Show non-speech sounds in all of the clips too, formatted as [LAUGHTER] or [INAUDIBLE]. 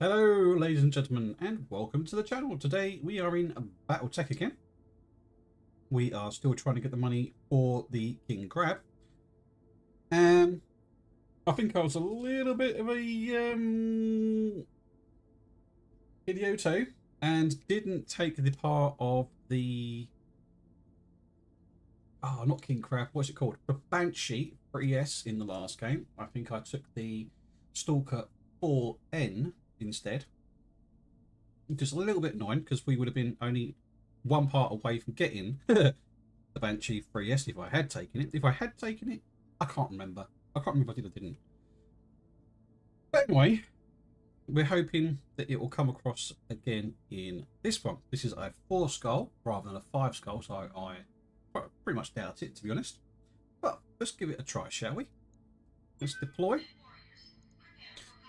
Hello, ladies and gentlemen, and welcome to the channel. Today we are in BattleTech again. We are still trying to get the money for the King Crab. And I think I was a little bit of a um, idioto and didn't take the part of the oh, not King Crab, what's it called? The Banshee for ES in the last game. I think I took the Stalker 4N instead. Just a little bit annoying because we would have been only one part away from getting [LAUGHS] the Banshee 3S if I had taken it. If I had taken it, I can't remember. I can't remember if I did or didn't. But anyway, we're hoping that it will come across again in this one. This is a four skull rather than a five skull, so I, I pretty much doubt it to be honest. But let's give it a try, shall we? Let's deploy.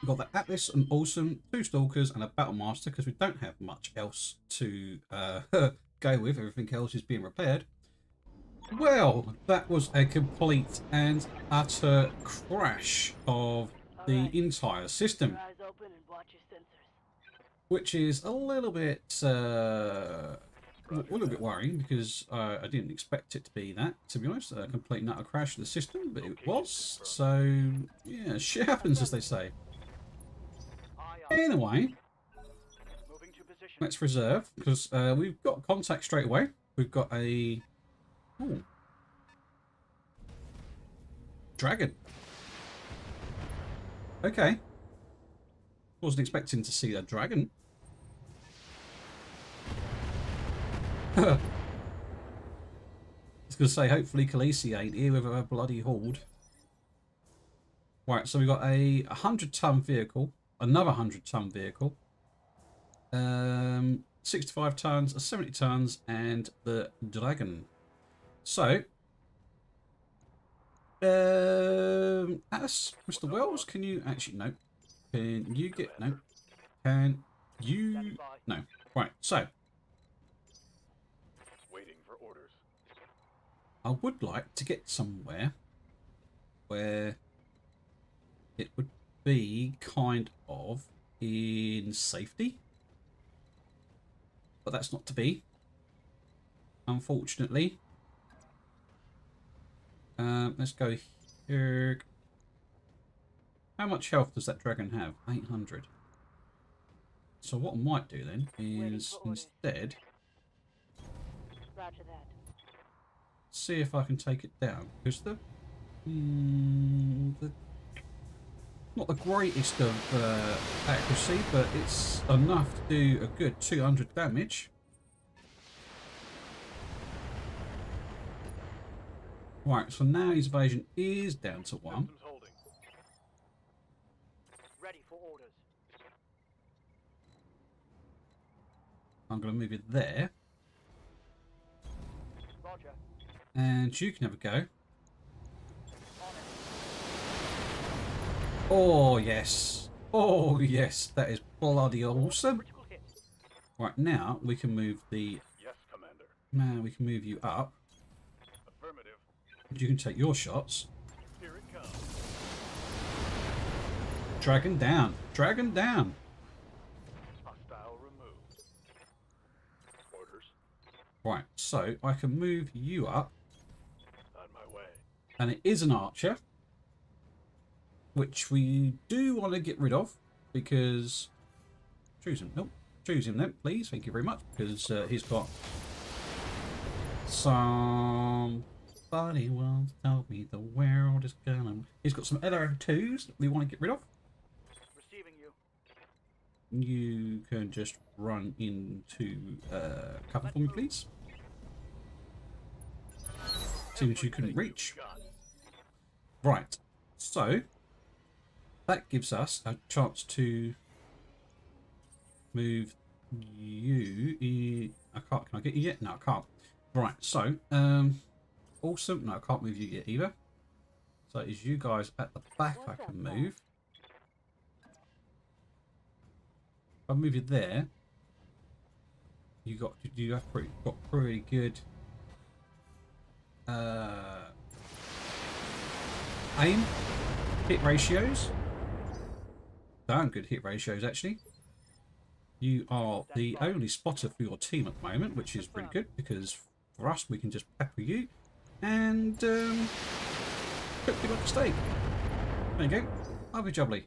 We've got the Atlas, an awesome, two Stalkers, and a Battle Master because we don't have much else to uh, [LAUGHS] go with. Everything else is being repaired. Well, that was a complete and utter crash of the entire system. Which is a little bit uh, a little bit worrying because uh, I didn't expect it to be that, to be honest. A complete and utter crash of the system, but it was. So, yeah, shit happens, as they say. Anyway, let's reserve because uh, we've got contact straight away. We've got a ooh, dragon. Okay, wasn't expecting to see a dragon. [LAUGHS] I was going to say, hopefully Khaleesi ain't here with her bloody horde. Right, so we've got a 100 ton vehicle another 100 ton vehicle, um, 65 tons, a 70 tons, and the Dragon. So, um, Alice, Mr. Wells, can you actually, no, can you get, no, can you, no, right, so, waiting for orders. I would like to get somewhere where it would be kind of in safety. But that's not to be. Unfortunately. Um, let's go here. How much health does that dragon have? 800. So what I might do then is instead see if I can take it down. Because the, mm, the not the greatest of uh, accuracy, but it's enough to do a good 200 damage. Right, so now his evasion is down to one. I'm going to move it there. Roger. And you can have a go. Oh, yes. Oh, yes. That is bloody awesome. Right, now we can move the... Yes, Commander. Now we can move you up. Affirmative. You can take your shots. Here it comes. Dragon down. Dragon down. Hostile removed. Orders. Right, so I can move you up. On my way. And it is an archer. Which we do want to get rid of because choose him. Nope, choose him then, please. Thank you very much because uh, he's got some. somebody once told me the world is gonna. He's got some LR2s we want to get rid of. Receiving you. You can just run into uh, cover for me, please. Seems you couldn't reach. Right, so that gives us a chance to move you. I can't. Can I get you yet? No, I can't. Right. So, um, awesome. No, I can't move you yet either. So is you guys at the back I can move. If I move you there, you got you have pretty got pretty good uh, aim hit ratios. Darn good hit ratios, actually. You are the only spotter for your team at the moment, which is pretty good because for us we can just pepper you and um, cook you like a steak. There you go. Lovely jubbly.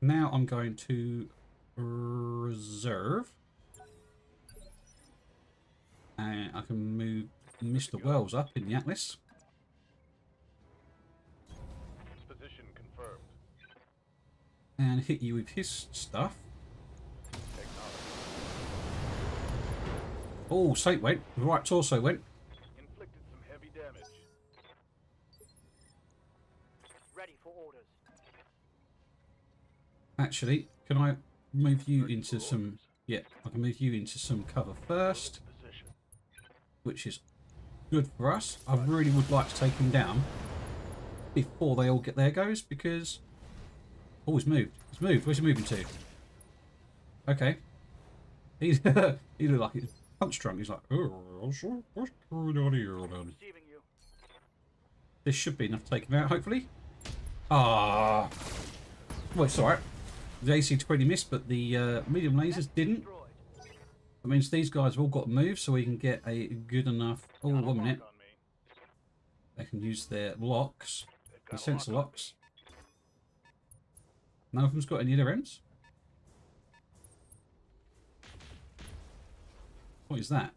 Now I'm going to reserve. And I can move Mr. Wells up in the Atlas. And hit you with his stuff. Oh, Saint went. The right torso went. Inflicted some heavy damage. Ready for orders. Actually, can I move you into some... Yeah, I can move you into some cover first, which is good for us. I really would like to take him down before they all get their goes, because... Oh, he's moved. He's moved. Where's he moving to? Okay. He's, [LAUGHS] he looked like he's punch drunk. He's like, oh, what's going on here, man? This should be enough to take him out, hopefully. Ah. Well, it's alright. The AC-20 missed, but the uh, medium lasers didn't. That means these guys have all got to move so we can get a good enough... Oh, one minute. They can use their locks, the sensor locks. None of them's got any other ends. What is that?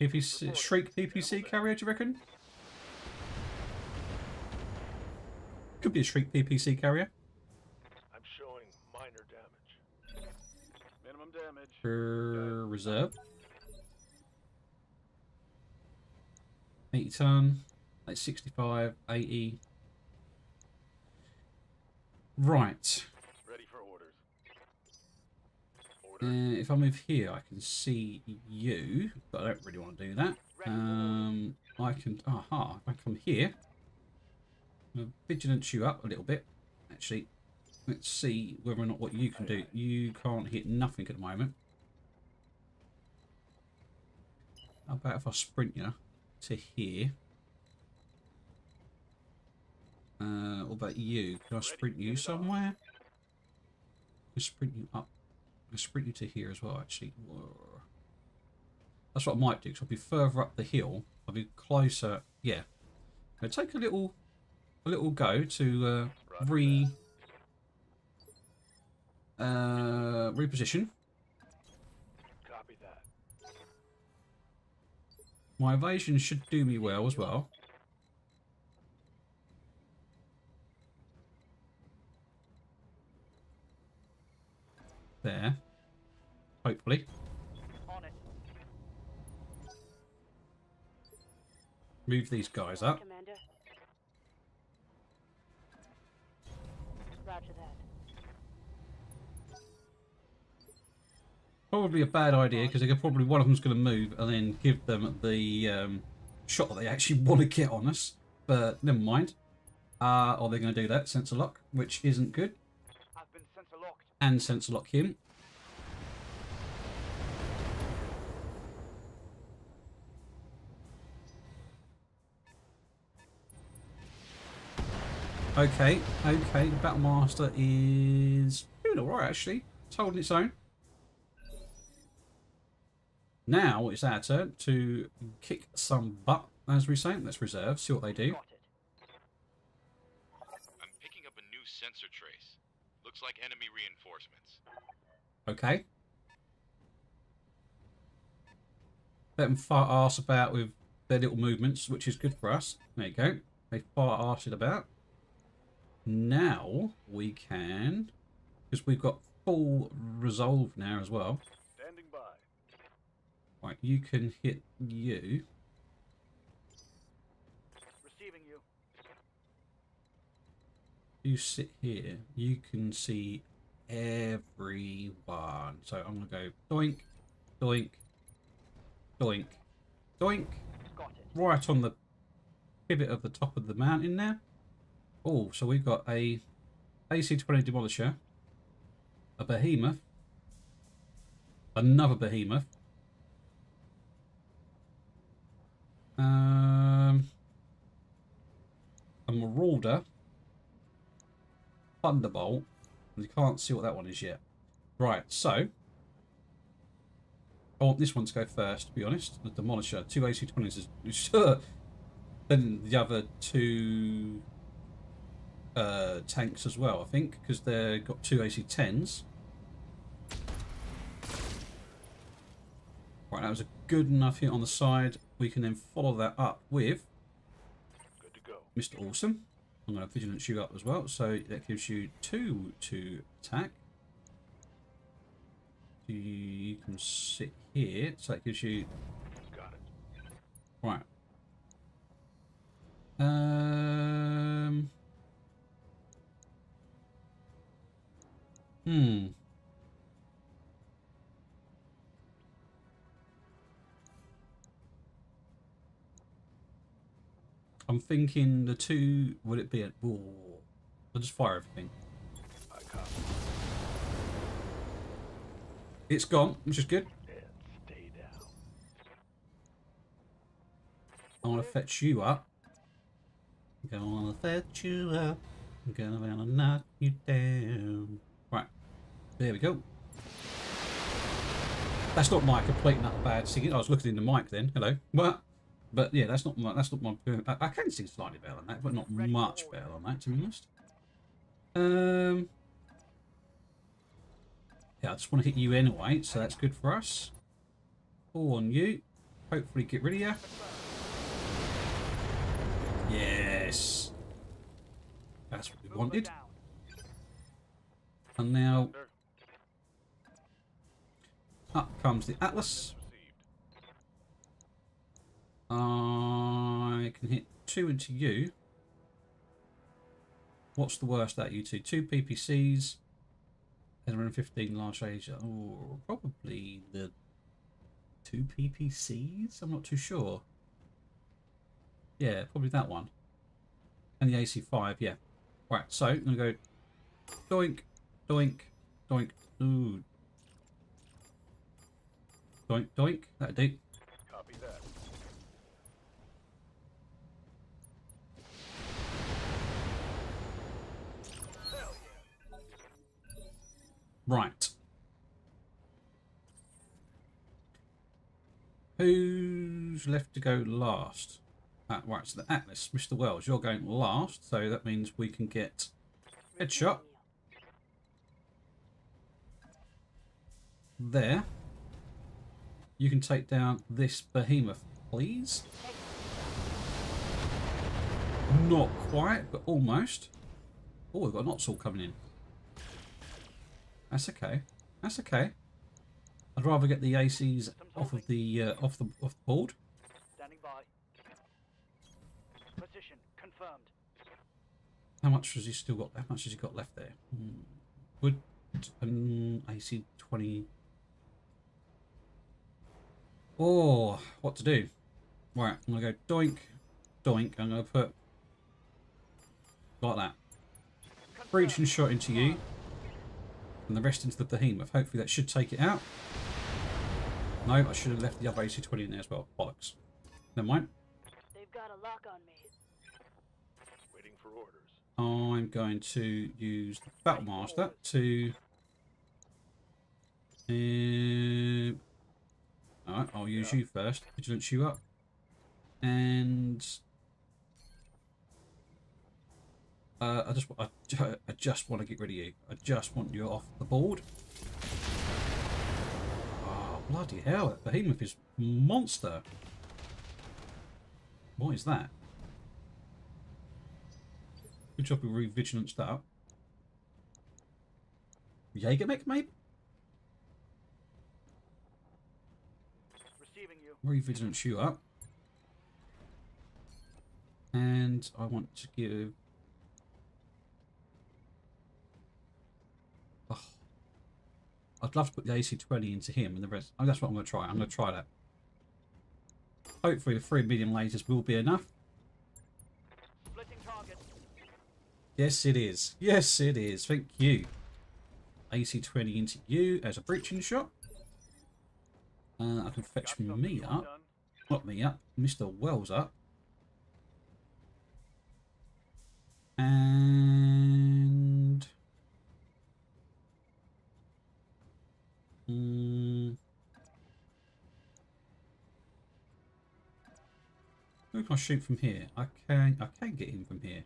PPC, Schrek PPC carrier, do you reckon? Could be a Schrek PPC carrier. I'm showing minor damage. Minimum damage. For reserve. 80 ton, like 65, 80. Right. Ready for orders. Uh, if I move here, I can see you, but I don't really want to do that. Um, I can. Aha! If I come here, I'll vigilance you up a little bit. Actually, let's see whether or not what you can do. You can't hit nothing at the moment. How about if I sprint you to here? Uh, what about you? Can I sprint you somewhere? I sprint you up? I sprint you to here as well, actually. Whoa. That's what I might do, because I'll be further up the hill. I'll be closer. Yeah. I'll take a little, a little go to uh, re, uh, reposition. Copy that. My evasion should do me well as well. There. Hopefully. Move these guys up. Commander. Roger that. Probably a bad idea because they could probably one of them's going to move and then give them the um, shot that they actually [LAUGHS] want to get on us. But never mind. Uh, or they're going to do that sensor lock, which isn't good, I've been sensor locked. And sensor lock him. Okay, okay, the Battle Master is doing alright actually. It's holding its own. Now it's our turn to kick some butt, as we say. Let's reserve, see what they do. I'm picking up a new sensor trace. Looks like enemy reinforcements. Okay. Let them fart arse about with their little movements, which is good for us. There you go. They fart arse it about. Now we can, because we've got full resolve now as well. Standing by. Right, you can hit you. Receiving you. You sit here. You can see everyone. So I'm gonna go doink, doink, doink, doink. Right on the pivot of the top of the mountain there. Oh, so we've got a AC-20 Demolisher, a Behemoth, another Behemoth, um, a Marauder, Thunderbolt, You can't see what that one is yet. Right, so I want this one to go first, to be honest. The Demolisher, two AC20s is sure. [LAUGHS] Then the other two uh, tanks as well, I think, because they've got two AC10s. Right, that was a good enough hit on the side. We can then follow that up with Good to go. Mr. Awesome. I'm going to vigilance you up as well, so that gives you two to attack. You can sit here, so that gives you Got it. right. Um. Hmm. I'm thinking the two. Would it be a? Oh, I'll just fire everything. It's gone, which is good. I want to fetch you up. I Gonna fetch you up. I'm gonna wanna knock you down. Right, there we go. That's not my complete utter bad singing. I was looking in the mic then. Hello. What? But yeah, that's not my. That's not my. I, I can sing slightly better than that, but not much better than that, to be honest. Um. Yeah, I just want to hit you anyway, so that's good for us. All on you. Hopefully, get rid of you. Yes. That's what we wanted. And now up comes the Atlas. I can hit two into you. What's the worst at you two? Two PPCs. 115 large Asia. Oh, probably the two PPCs? I'm not too sure. Yeah, probably that one. And the AC5, yeah. Right, so I'm going to go doink, doink, doink. Ooh. Doink, doink. That'll do. Right. Who's left to go last? Ah, right, so the Atlas, Mr. Wells, you're going last, so that means we can get headshot there. You can take down this behemoth, please. Not quite, but almost. Oh, we've got an Ostsol coming in. That's okay. That's okay. I'd rather get the ACs off of the uh, off the off the board. Standing by. Position confirmed. How much has he still got? How much has he got left there? Hmm. Would um, AC twenty? Oh, what to do? Right, I'm gonna go doink, doink. I'm gonna put like that. Breaching shot into you, and the rest into the behemoth. Hopefully that should take it out. No, I should have left the other AC twenty in there as well. Bollocks. Never mind. They've got a lock on me. Waiting for orders. I'm going to use the Battlemaster to. Um, Alright, I'll use you first. Vigilance you up. And. Uh, I just, I, I just want to get rid of you. I just want you off the board. Oh, bloody hell. That behemoth is monster. What is that? Good job we re-vigilance that up. JagerMech, maybe? Receiving you. Re-vigilance you up. And I want to give... Oh. I'd love to put the AC-20 into him and the rest... Oh, that's what I'm going to try. I'm going to try that. Hopefully the three medium lasers will be enough. Yes, it is. Yes, it is. Thank you. AC-20 into you as a breaching shot. Uh, I can fetch Got me up. done? Not me up. Mr. Wells up. And... Mm. Who I shoot from here? I can I can get him from here.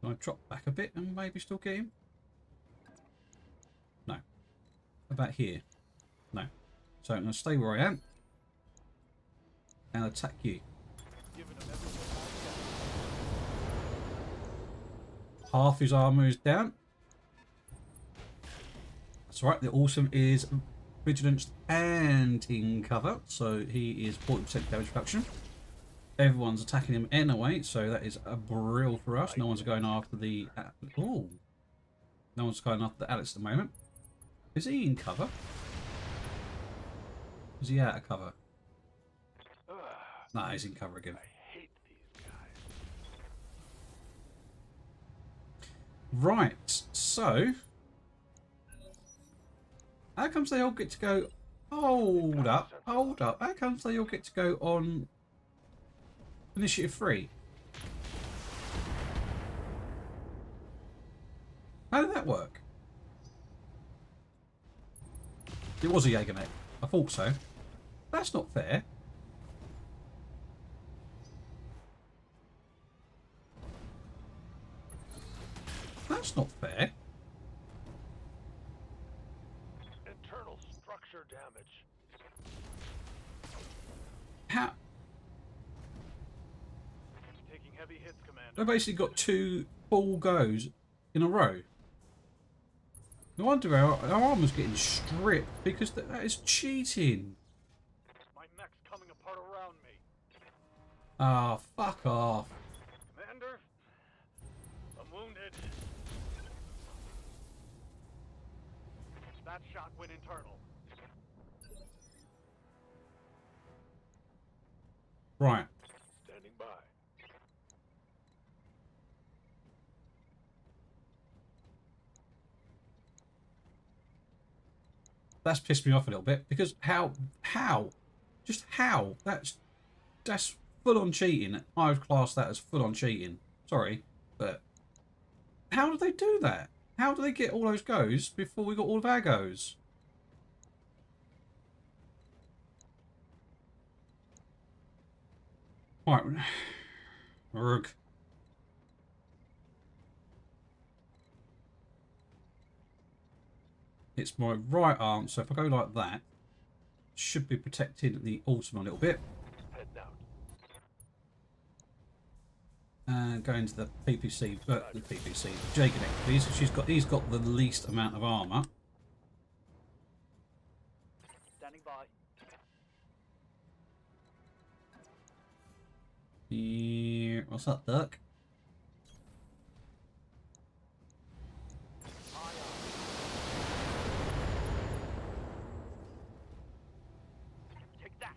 Can I drop back a bit and maybe still get him? No. About here? No. So I'm going to stay where I am and attack you. Half his armor is down. That's right. The awesome is vigilance and in cover, so he is 40% damage reduction. Everyone's attacking him anyway, so that is a brill for us. No one's going after the. Oh, no one's going after the Alex at the moment. Is he in cover? Is he out of cover? Ugh, Nah, he's in cover again. I hate these guys. Right, so how comes they all get to go? Hold up, hold up. How comes they all get to go on initiative three? How did that work? It was a JagerMech. I thought so. That's not fair. That's not fair. Internal structure damage. How? Taking heavy hits, Commander. They basically got two full goes in a row. No wonder our, our armor's getting stripped because that, that is cheating. My mech's coming apart around me. Ah, fuck off. Commander, I'm wounded. That shot went internal. Right. Standing by. That's pissed me off a little bit because how, how, just how? That's, that's full on cheating. I would class that as full on cheating. Sorry, but how do they do that? How do they get all those goes before we got all of our goes? Right. [SIGHS] Urgh. It's my right arm, so if I go like that, should be protecting the ultimate a little bit. And go into the PPC, but uh, the PPC, Jacob please. She's got, he's got the least amount of armor. Standing by. Yeah, what's up, Duck? Take that.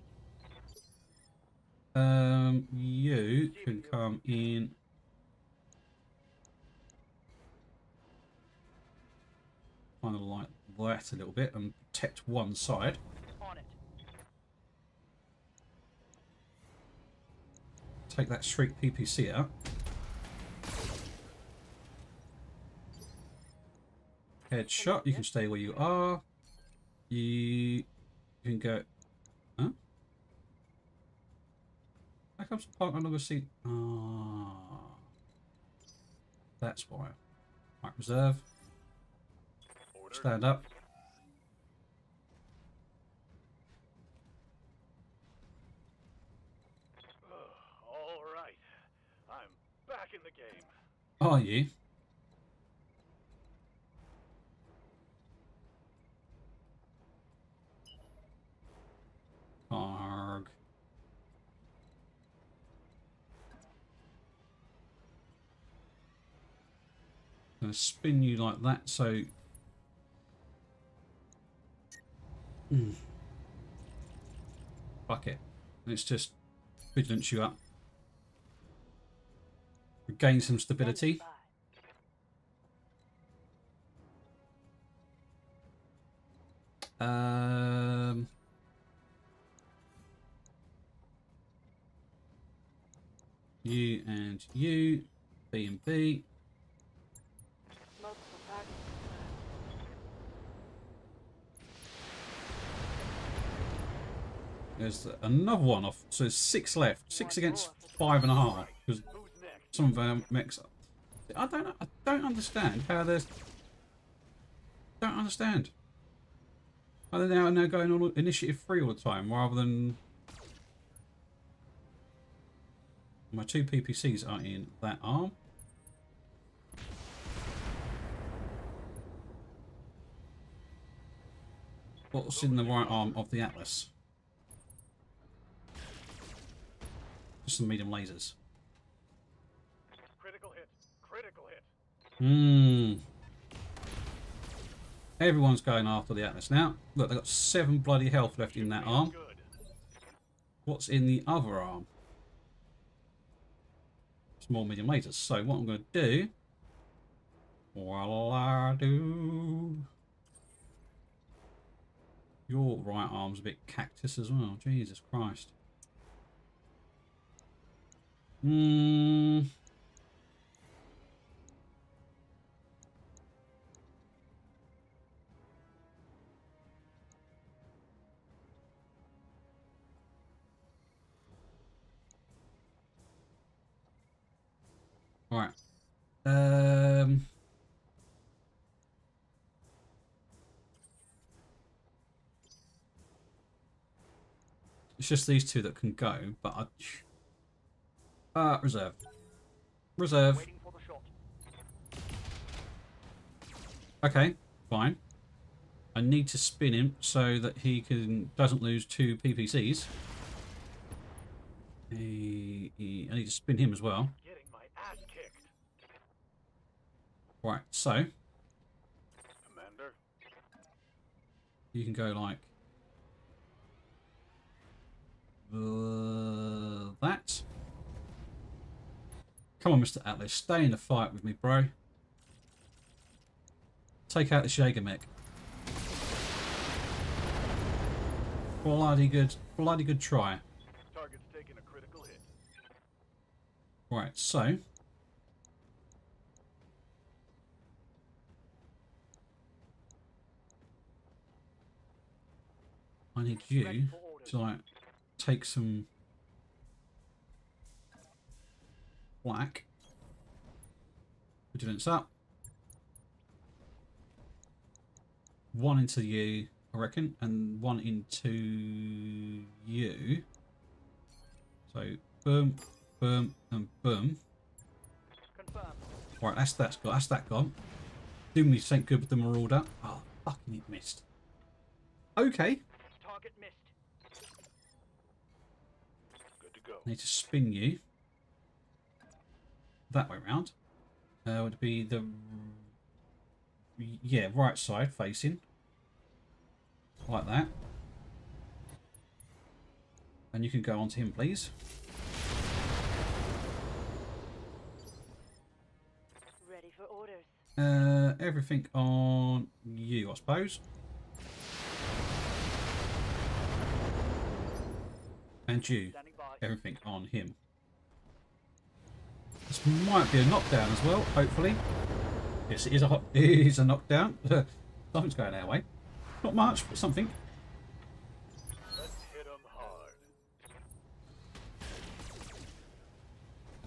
Um, you can come in. Kind of like that a little bit and protect one side. Take that Schrek PPC out. Headshot, you can stay where you are. You can go. How comes the park no longer see? Ah. That's why. Right, reserve. Order. Stand up. Ugh, all right. I'm back in the game. Are you? Gonna spin you like that, so. Mm. Fuck it. Let's just vigilance you up. Gain some stability. Um, you and you, B and B. There's another one off. So there's six left. Six against five and a half. Because some of our mechs. I don't. I don't understand how there's. Don't understand. Are they now now going on initiative three all the time rather than? My two PPCs are in that arm. What's in the right arm of the Atlas? Some medium lasers. Critical hit. Critical hit. Hmm. Everyone's going after the Atlas now. Look, they've got seven bloody health left in that arm. What's in the other arm? Small medium lasers. So what I'm going to do... While I do... Your right arm's a bit cactus as well. Jesus Christ. Hmm... Right. Um. It's just these two that can go, but I. Uh, reserve. Reserve. Waiting for the shot. Okay, fine. I need to spin him so that he can doesn't lose two PPCs. He, he, I need to spin him as well. My ass. Right, so Commander. you can go like uh, that. Come on, Mr. Atlas, stay in the fight with me, bro. Take out the mech. Bloody good, bloody good try. Target's taking a critical hit. Right, so I need you Ready for orders. to like take some black. Vigilance up. One into you, I reckon, and one into you. So boom, boom, and boom. Confirmed. Right, that's that's got that's that gone. Do me something good with the Marauder. Oh, fucking it missed. Okay, Target missed. Good to go. I need to spin you that way around Uh, would be the yeah right side facing like that, and you can go on to him, please. Ready for orders. Uh, everything on you, I suppose. And you. Everything on him. This might be a knockdown as well, hopefully. Yes, it is a [LAUGHS] it is a knockdown. [LAUGHS] Something's going our way. Not much, but something.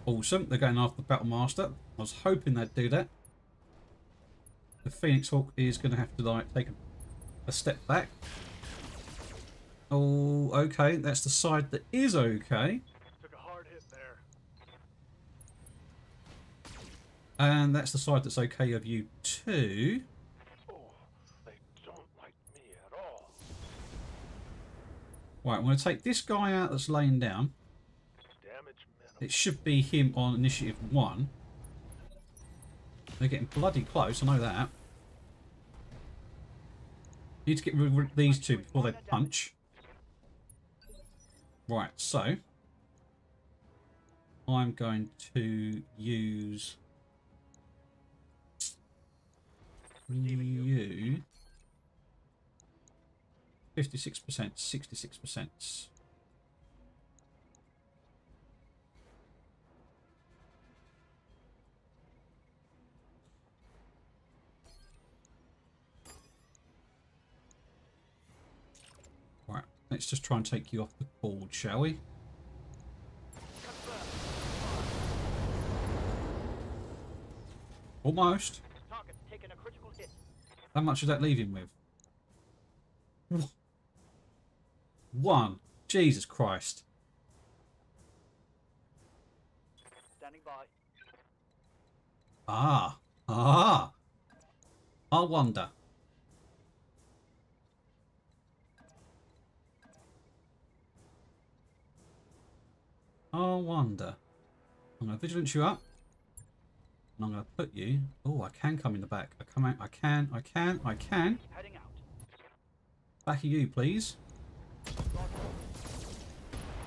Awesome. They're going after the Battle Master. I was hoping they'd do that. The Phoenix Hawk is going to have to like take a, a step back. Oh, okay. That's the side that is okay. Took a hard hit there. And that's the side that's okay of you too. Right, I'm going to take this guy out that's laying down. It should be him on initiative one. They're getting bloody close, I know that. Need to get rid of these two before they punch. Right, so I'm going to use you 56%, 66%. Right, Let's just try and take you off the board, shall we? Almost. Target taking a critical hit. How much does that leave him with? One. Jesus Christ. Standing by. Ah. Ah. I wonder. I wonder. I'm going to vigilance you up. And I'm going to put you... Oh, I can come in the back. I come out. I can. I can. I can. Back of you, please.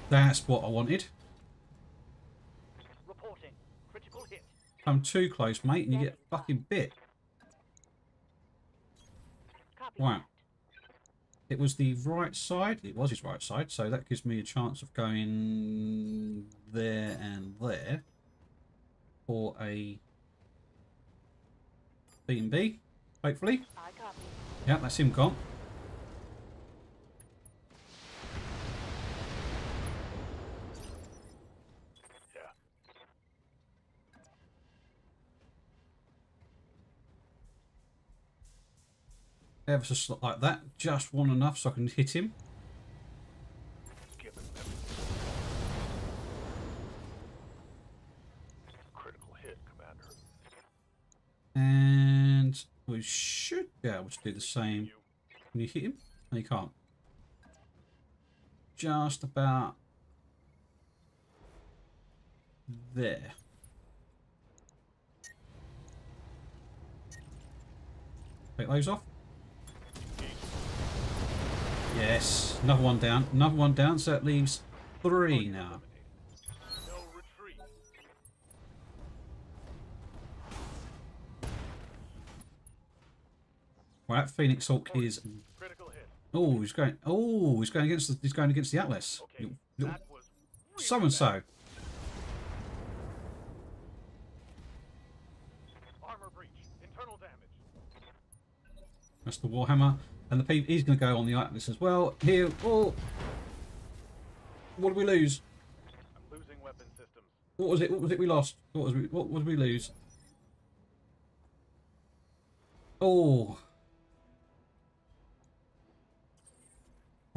That's what I wanted. Reporting. Critical hit. Come too close, mate, and you get fucking bit. Right. It was the right side. It was his right side, so that gives me a chance of going there and there for a B and B, hopefully. Yeah, that's him gone. Yeah. Ever so slight like that. Just one enough so I can hit him. Giving them. Critical hit, Commander. And we should be able to do the same. Can you hit him? No, you can't. Just about there. Take those off. Yes, another one down. Another one down, so that leaves three now. That Phoenix Hawk is. Oh, he's going. Oh, he's going against the. He's going against the Atlas. Okay. Little- little- That was really So and so. Armor breach. Internal damage. That's the Warhammer. And the P he's going to go on the Atlas as well. Here. Oh. What did we lose? I'm losing weapon systems. What was it? What was it we lost? What was we? What was we lose? Oh.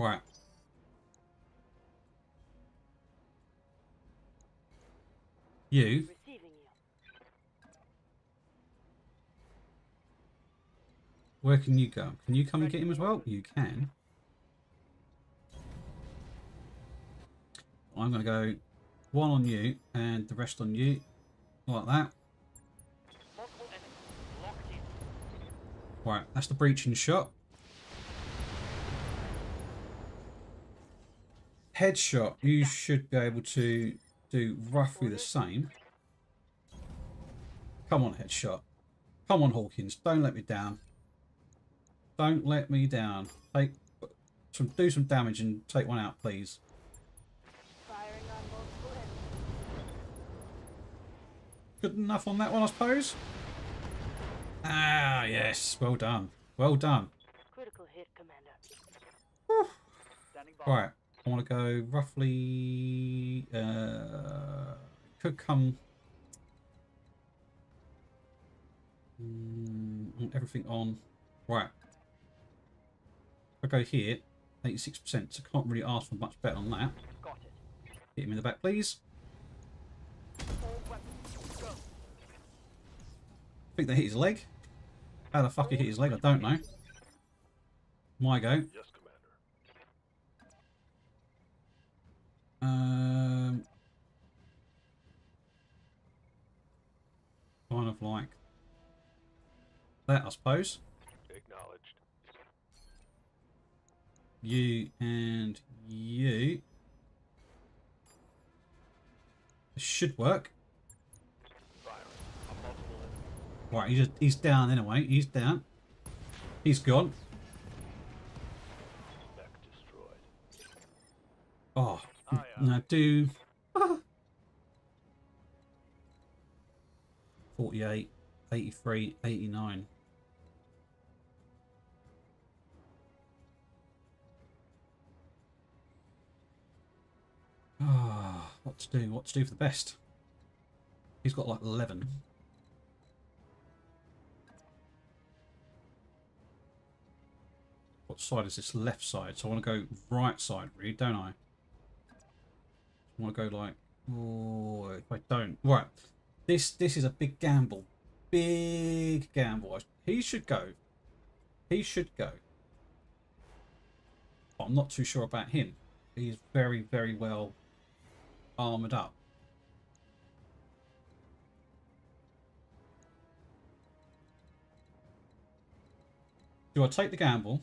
Right. You. Where can you go? Can you come and get him as well? You can. I'm going to go one on you and the rest on you. Like that. Right, that's the breaching shot. Headshot, you should be able to do roughly the same. Come on, headshot. Come on, Hawkins. Don't let me down. Don't let me down. Take some, do some damage and take one out, please. Firing on multiple enemies. Good enough on that one, I suppose. Ah, yes. Well done. Well done. Critical hit, Commander. Standing. Right, I want to go roughly. Uh, could come. Mm, everything on. Right. If I go here, 86%, so can't really ask for much better on that. Hit him in the back, please. I think they hit his leg. How the fuck he hit his leg, I don't know. My go. Yes, Commander. Um, kind of like that, I suppose. Acknowledged. You and you. This should work. Firing. On multiple enemies. Right, he's just, he's down anyway. He's down. He's gone. Oh, Aye. now do. [LAUGHS] 48, 83, 89. Ah, [SIGHS] what to do? What to do for the best? He's got like 11. What side is this? Left side. So I want to go right side, really, don't I? I want to go like... Oh, if I don't... Right. This, this is a big gamble. Big gamble. He should go. He should go. But I'm not too sure about him. He's very, very well armoured up. Do I take the gamble?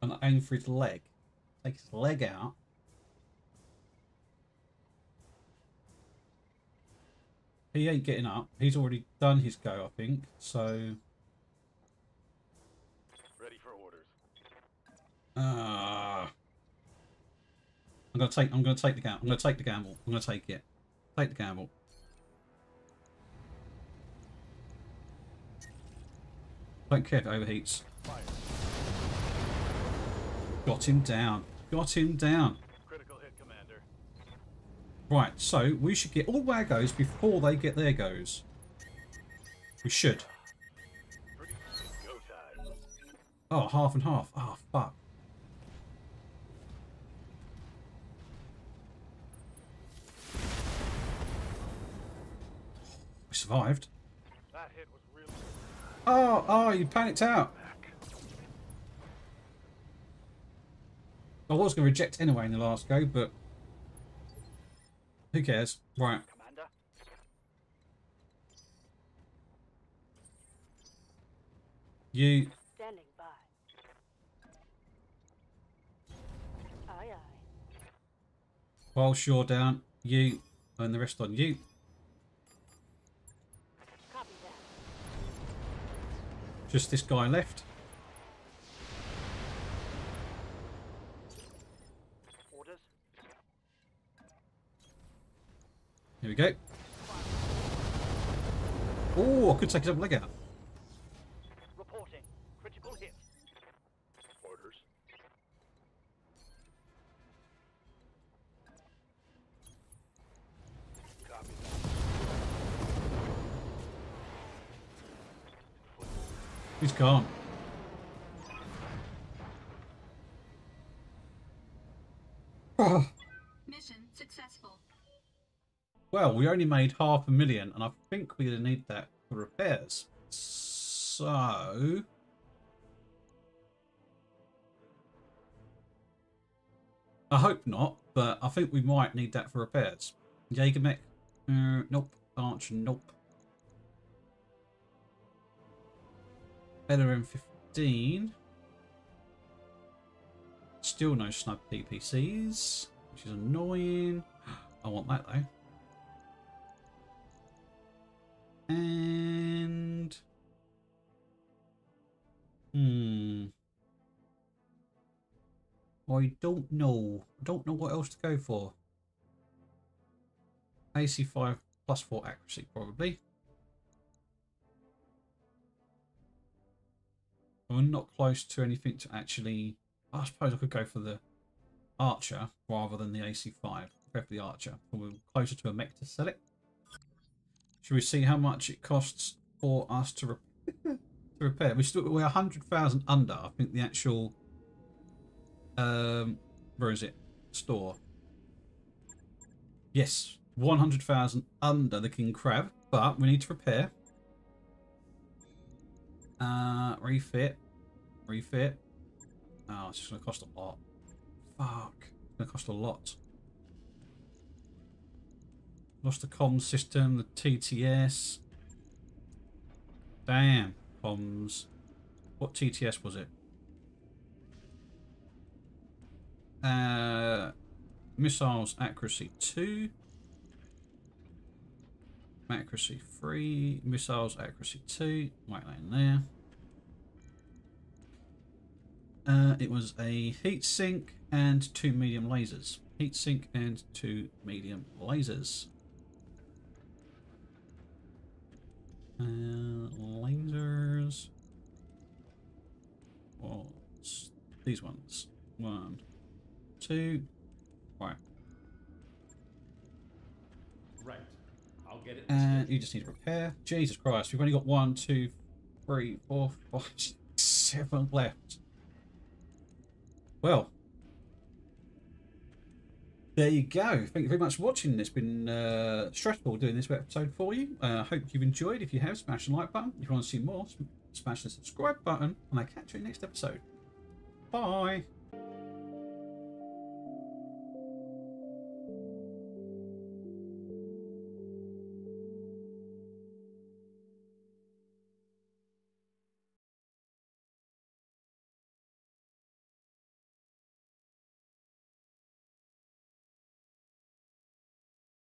And aim for his leg. Take his leg out. He ain't getting up. He's already done his go, I think. So... Ready for orders. Uh, I'm gonna take. I'm gonna take the gamble. I'm gonna take the gamble. I'm gonna take it. Take the gamble. Don't care if it overheats. Got him down. Got him down. Critical hit, Commander. Right. So we should get all our goes before they get their goes. We should. Oh, half and half. Oh, fuck. We survived. That hit was really Oh, oh, you panicked out. I was going to reject anyway in the last go, but who cares? Right. Commander. You, Standing by. Aye, aye. whilst you're down, you, and the rest on you. Just this guy left. Orders. Here we go. Oh, I could take his leg out. Reporting. Critical hit. Orders. Copy. He's gone. Well, we only made half a million, and I think we're going to need that for repairs. So... I hope not, but I think we might need that for repairs. Jagermech? Uh, nope. Arch, Nope. Better M15. Still no snub PPCs, which is annoying. [GASPS] I want that though. And hmm, I don't know. I don't know what else to go for. AC5 plus four accuracy probably. We're not close to anything to actually. I suppose I could go for the Archer rather than the AC5. Go for the Archer. We're closer to a mech to sell it. Should we see how much it costs for us to, re to repair? We still we're hundred thousand under. I think the actual um where is it store? Yes, one hundred thousand under the king crab, but we need to repair. Uh, refit, refit. Oh, it's just gonna cost a lot. Fuck, it's gonna cost a lot. Lost the comms system, the TTS. Damn, comms. What TTS was it? Uh, missiles accuracy 2. Accuracy 3. Missiles accuracy 2. Right line there. Uh, it was a heat sink and two medium lasers. Heat sink and two medium lasers. Uh, lasers. Well, these ones. One, two, right. Right. I'll get it. And you just need to repair. Jesus Christ, we've only got one, two, three, four, five, six, seven left. Well, there you go. Thank you very much for watching. It's been uh, stressful doing this episode for you. I uh, hope you've enjoyed. If you have, smash the like button. If you want to see more, smash the subscribe button. And I'll catch you in the next episode. Bye.